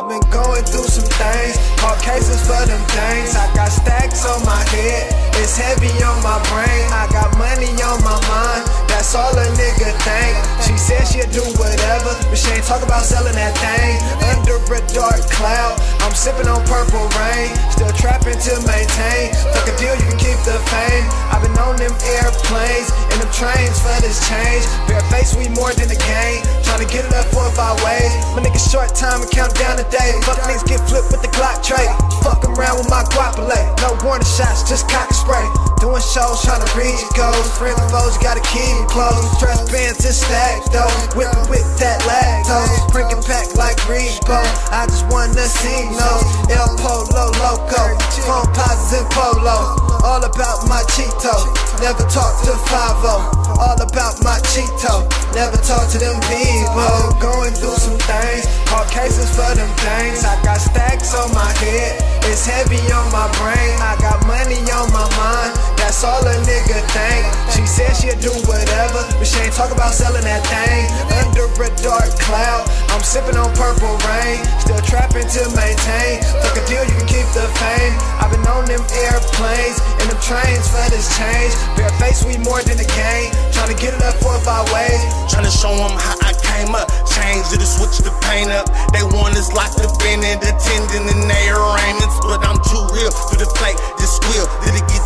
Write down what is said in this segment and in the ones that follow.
going through some things. Caught cases for them things. I got stacks on my head. It's heavy on my brain. I got money on my mind. That's all a nigga think. She said she'll do whatever, but she ain't talk about selling that thing. Under a dark cloud, I'm sipping on purple rain. Still trapping to maintain. Fuck a deal, you can keep the fame. I've been on them them trains for this change. Bareface, we more than a game. Trying to get it up four or five ways. My nigga short time and count down the day. Fuck niggas get flipped with the Glock tray. Fuck around with my guapolate. No warning shots, just cock shows, trying to reach goals. Friends and foes, gotta keep close. Stress bands and stacked though. Whipping with that lactose. Bringing pack like Repo. I just wanna see no El Pollo Loco. Phone posits and polo. All about my Cheeto. Never talk to 5 All about my Cheeto. Never talk to them people. Going through some things. Caught cases for them things. I got stacks on my head. It's heavy on my brain. All a nigga think. She said she'll do whatever, but she ain't talk about selling that thing. Under a dark cloud, I'm sipping on purple rain. Still trapping to maintain. Fuck a deal, you can keep the fame. I've been on them airplanes and them trains for this change. Bareface, we more than a game. Trying to get it up four or five ways. Trying to show them how I came up. Change it, to switch the paint up. They want us locked up in it, attending in their. But I'm too real to the fake, just squeal. Did it get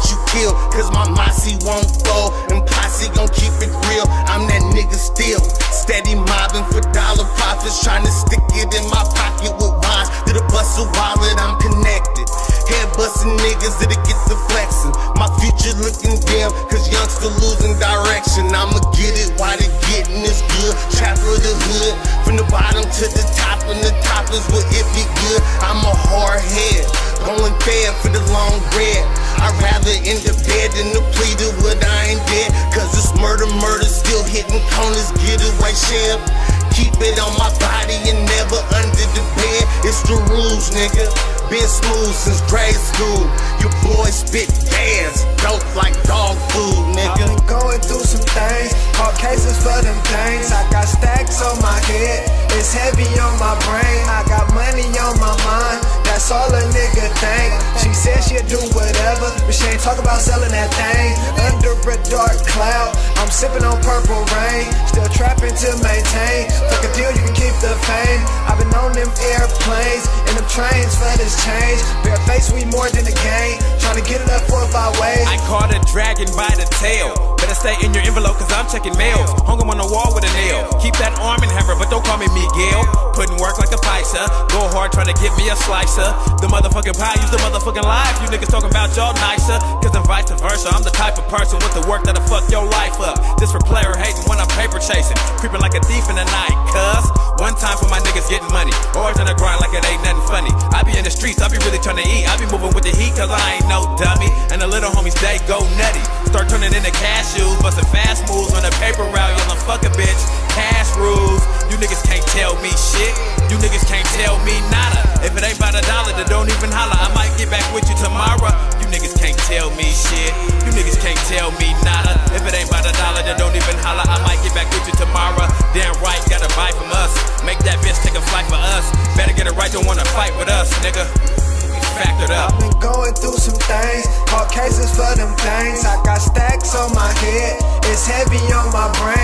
Cause my mossy won't fall. And posse gon' keep it real. I'm that nigga still. Steady mobbing for dollar profits. Trying to stick it in my pocket with rhymes. Did the bust a wallet, I'm connected. Head busting niggas that'll get the flexing. My future looking dim, cause youngster losing direction. I'ma get it while they getting this good. Trapper the hood, from the bottom to the top, and the top is what it be good. I'm a hard head, going fair for the long bread. I'd rather end the bed than the plea to what I ain't dead. Cause this murder, murder still hitting corners, get away shit. Keep it on my body and never under the bed. It's the rules, nigga. Been smooth since grade school. Your boy spit gas, dope like whatever, but she ain't talk about selling that thing. Under a dark cloud, I'm sipping on purple rain. Still trapping to maintain. Fuck a deal, you can keep the fame. I've been on them airplanes and them trains for this change. Bareface, we more than a game. Trying to get it up four or five ways. I caught a dragon by the tail. Better stay in your envelope cause I'm checking mails. Hung him on the wall with a nail. Keep that arm in hammer, but don't call me Miguel. Putting work like a Pisa. Hard trying to get me a slicer. The motherfucking pie, use the motherfucking life. You niggas talking about y'all nicer. Cause I'm vice versa. I'm the type of person with the work that'll fuck your life up. Just for player hating when I'm paper chasing. Creeping like a thief in the night. Cuz one time for my niggas getting money. Always on the grind like it ain't nothing funny. I be in the streets, I be really trying to eat. I be moving with the heat cause I ain't no dummy. And the little homies, they go nutty. Start turning into cashews, busting fast moves on the paper route, yelling fuck a bitch. Shit. You niggas can't tell me nada. If it ain't about a dollar, then don't even holler. I might get back with you tomorrow. Damn right, gotta buy from us. Make that bitch take a flight for us. Better get it right, don't wanna fight with us, nigga. We factored up. I've been going through some things, caught cases for them things. I got stacks on my head, it's heavy on my brain.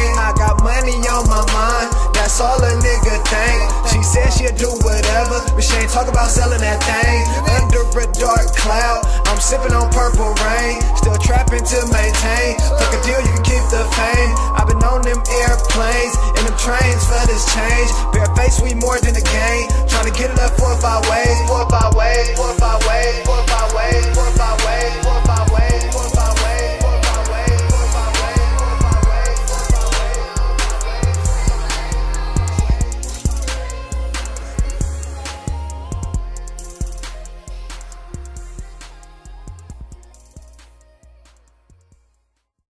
But she ain't talk about selling that thing. Under a dark cloud, I'm sipping on purple rain, still trapping to maintain. Fuck a deal, you can keep the fame. I've been on them airplanes and them trains for this change. Bareface, we more than a game. Trying to get it up four or five ways, four or five ways, four or five ways, four or five ways, four or five ways.